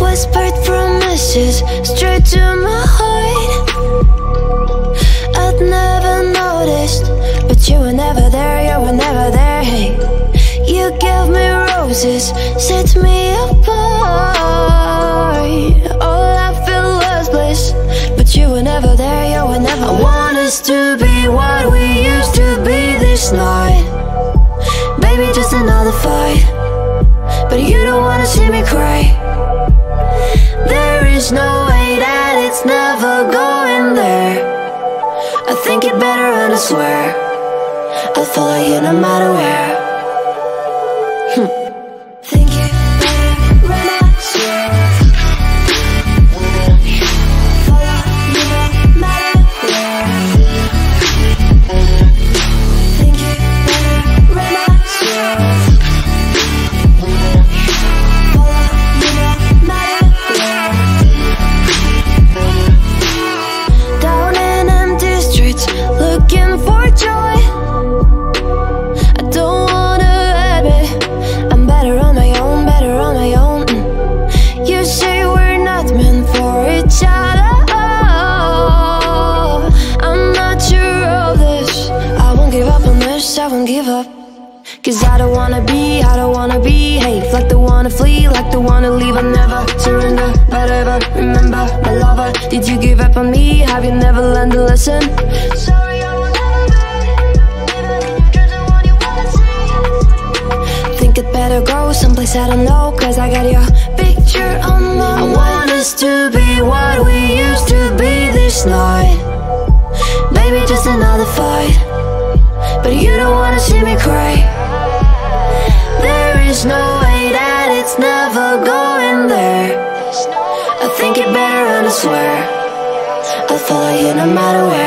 Whispered promises straight to my heart. I'd never noticed But you were never there, you were never there, hey You gave me roses, set me apart I want us to be what we used to be this night. Baby, just another fight. But you don't wanna see me cry. There is no way that it's never going there. I think it better and I swear. I'll follow you no matter where wanna leave I never surrender, but ever remember My lover, did you give up on me? Have you never learned to listen? Sorry, I will never be Even in your the one you wanna Think it better go someplace I don't know Cause I got your picture on my I want us to be what we used to be this night no matter where